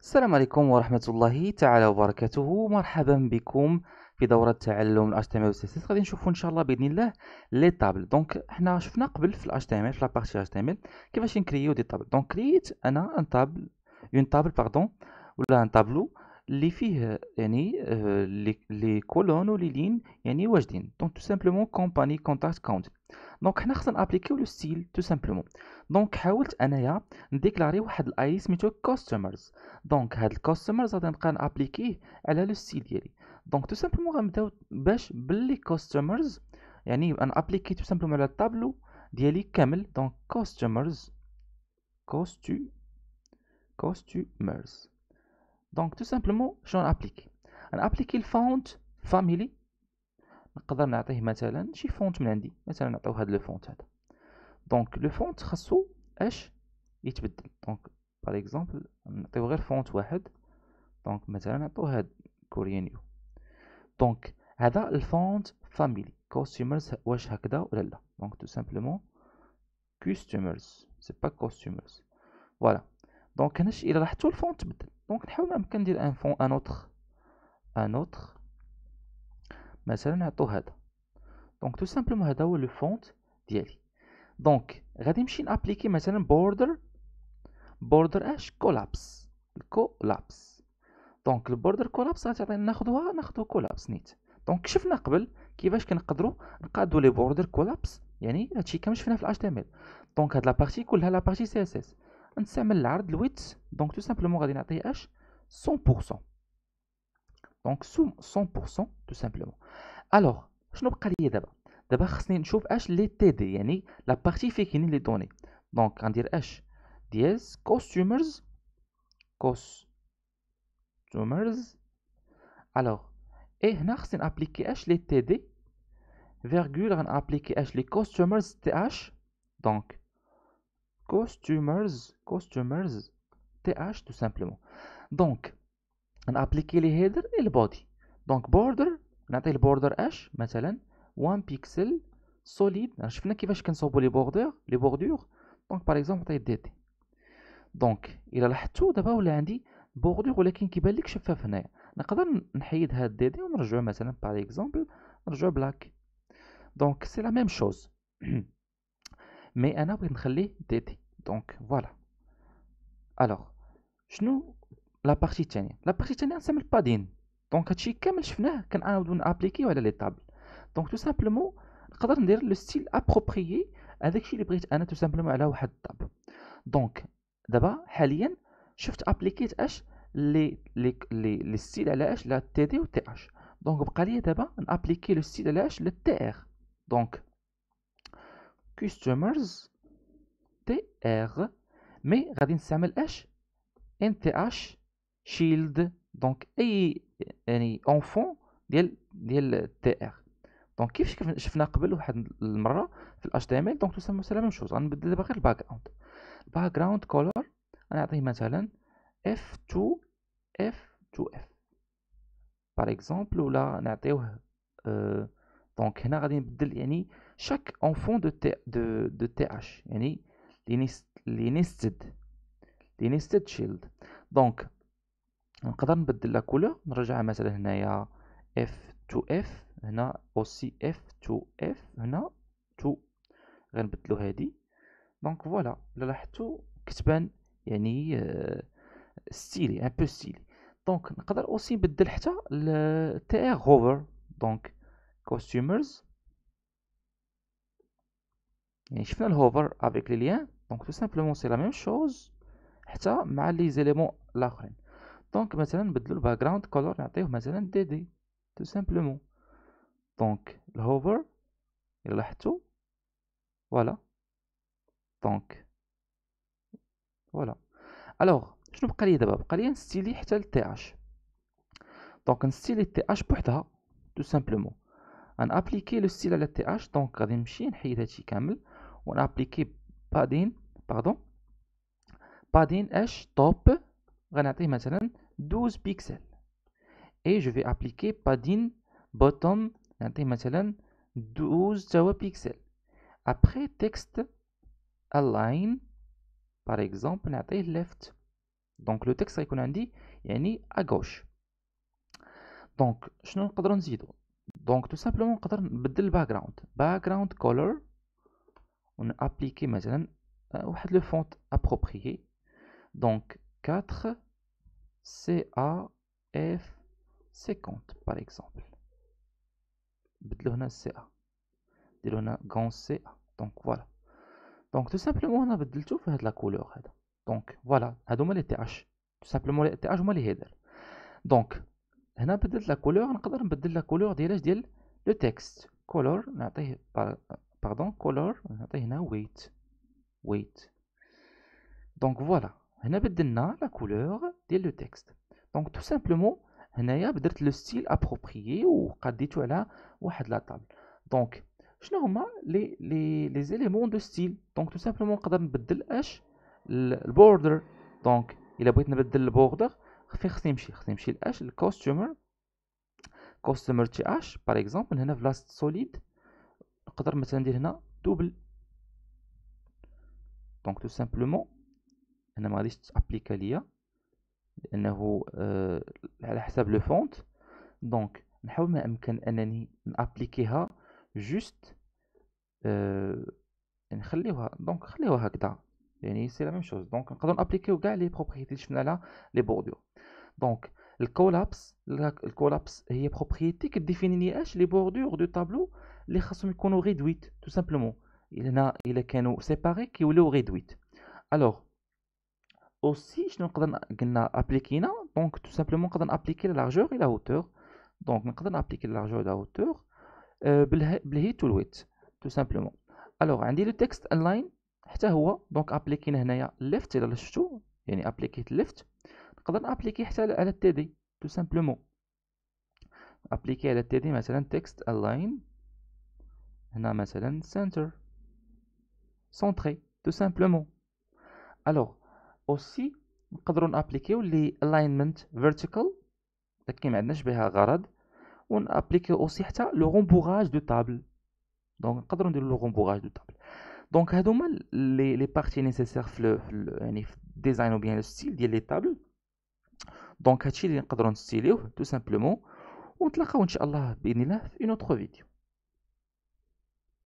السلام عليكم ورحمة الله تعالى وبركاته. مرحبا بكم في دورة تعلم ال HTML CSS غادي نشوفو إن شاء الله بإذن الله les tables. donc حنا شفنا قبل في ال HTML في la partie HTML كيفاش ن créer و des tables. donc créيت أنا un table une table pardon ولا un tableau اللي فيه يعني آه، les colonnes و les lignes يعني واجدين. donc tout simplement company contact country donc حنا خصنا ن appliquer و le style tout simplement donc حاولت أنايا ن déclarer واحد ال ID سميتو customers donc هاد ال customers غادي نبقى ن appliquer يه على le style ديالي. donc tout simplement غنبدأو باش باللي customers يعني أنا appliquer tout simplement على الطابلو ديالي كامل. donc customers custo customers donc tout simplement شنو ن appliquer ن appliquer ال font family نقدر نعطيه مثلا شي font من عندي مثلا نعطيو هاد le font هذا. donc le font خاصو اش يتبدل؟ donc par exemple نعطيو غير font واحد. donc مثلا نعطيو هاد Courier New donc هذا ال font family customers واش هكذا ولا لا؟ donc tout simplement customers c'est pas customers voilà donc هنا إلى لاحظتوا ال font تبدل donc نحاول إمكن ندير un font un autre un autre مثلا نعطو هذا donc tout simplement هذا هو le font ديالي donc غادي نمشي ن appliquer مثلا border border اش collapse ال collapse donc ال border collapse غتعطينا ناخذوها ناخذو collapse نيت donc شفنا قبل كيفاش كنقدروا نقادو les border collapse يعني هادشي كامل شفناه في ال HTML donc هاد la partie كلها la partie CSS نستعمل العرض ال width donc tout simplement غادي نعطيه اش 100% donc 100% tout simplement alors شنو بقى ليا دابا؟ دابا خصني نشوف اش les td يعني la partie فيه كاينين les données. donc غندير اش. dièse customers customers alors et هنا خصني ن appliquer اش les td virgule غن appliquer اش les customers th. donc customers customers th tout simplement donc ن appliquer les header ال body donc border نعطي ال border اش مثلا 1 pixel solid شفنا كيفاش كنصوبو les bordures les bordures. donc par exemple نعطيه dd donc إلى لاحظتو دابا ولا عندي bordure ولكن كيبان لك شفاف هنايا. نقدر نحيد هاد dd ونرجعو مثلا par exemple نرجعو black donc c'est la même chose mais أنا بغيت نخليه dd donc voilà alors شنو la partie الثانية la partie الثانية نسمي ال padding donc هادشي كامل شفناه كنعاودو ن appliquer و على les tables. donc tout simplement نقدر ندير le style approprié هذاك الشيء اللي بغيت أنا tout simplement على واحد ال table donc دابا حاليا شفت appliquيت اش les les les les styles على اش les td و th donc بقى لي دابا ن appliquer le style على اش لل tr donc customers tr mais غادي نستعمل اش nth child donc أي يعني enfant ديال ديال tr. donc كيف شفنا قبل واحد المرة في ال HTML donc تسمى la même chose غنبدل دابا غير ال background ال background color غنعطيه مثلا f 2 f 2 f باغ اكزومبل ولا نعطيوه دونك هنا غادي نبدل يعني شاك اونفون دو تي دو دو تي اش يعني لي نيستد لي نيستد شيلد دونك نقدر نبدل لا كولور نرجعها مثلا هنايا اف 2 اف هنا اوسي اف 2 اف هنا 2 غنبدلو هادي. دونك فوالا إلا لاحظتو كتبان يعني stylé un peu stylé. donc نقدر aussi نبدل حتى tr hover donc customers يعني شفنا ال hover avec les liens donc tout simplement c'est la même chose حتى مع les éléments الآخرين. donc مثلا نبدلو ال background color نعطيوه مثلا dd tout simplement donc ال hover إلا لاحظتو voilà donc voilà alors شنو بقى لي دابا؟ بقى لي نستيلي حتى ل th donc نستيلي th بوحدها tout simplement appliquer le style على th donc غادي نمشي نحيد هادشي كامل. appliquer padding pardon padding اش top غنعطيه مثلا 12 pixel et je vais appliquer padding bottom نعطيه مثلا 12 توا pixel après text align par exemple نعطيه left. donc le texte غيكون عندي يعني à gauche donc شنو نقدروا نزيدو؟ donc tout simplement نقدر نبدل ال background background color ونابليكي مثلا واحد le font approprié donc 4 C A F 50 par exemple بدلو هنا C A ديرو هنا غون C A donc voilà donc tout simplement أنا بدلتو في هاد la couleur هذا donc voilà هادو هما les th tout simplement les th هما لي header donc هنا بدلت la couleur نقدر نبدل la couleur ديال ديال le texte color نعطيه pardon color نعطيه هنا white white donc voilà هنا بدلنا la couleur ديال le texte donc tout simplement هنايا بدرت le style approprié وقديتو على واحد la table donc شنو هما لي لي les éléments de style donc tout simplement نقدر نبدل اش ال border donc إلا بغيت نبدل ال border فين خصني نمشي. خصني نمشي لأش ال customer customer th par exemple هنا في لاست solid نقدر مثلا ندير هنا double donc tout simplement هنا ما غاديش تأبليكا ليا لأنه آه على حساب le font. donc نحاول ما أمكن أنني نأبليكيها juste آه نخليوها donc خليوها هكذا. يعني c'est la même chose. donc نقدروا نأبليكيو كاع les propriétés اللي شفنا لها les bordures. donc ال collapse ال collapse هي propriété كديفيني لي اش les bordures du tableau اللي خاصهم يكونوا réduites tout simplement. هنا إلا كانوا séparés كيوليو réduites. alors aussi شنو نقدر قلنا ابليكينا donc tout simplement نقدر نابليكي la largeur et la hauteur donc نقدر نابليكي la largeur et la hauteur بال height وال width tout simplement alors عندي le texte inline حتى هو. donc ابليكينا هنايا left إلى شفتو يعني ابليكيت left نقدر نابليكي حتى على ال td tout simplement appliquer على ال td مثلا text align هنا مثلا center centrer tout simplement alors aussi نقدروا نابليكيو les alignements vertical لكن ما عندناش بها غرض ونابليكيو aussi حتى le rembourrage de table donc نقدروا نديرو le rembourrage de table donc هادو هما لي les parties nécessaires في يعني في ال design ou bien le style ديال les tables donc هادشي اللي نقدروا نستيليوه tout simplement ونتلاقاو إن شاء الله بإذن الله في une autre vidéo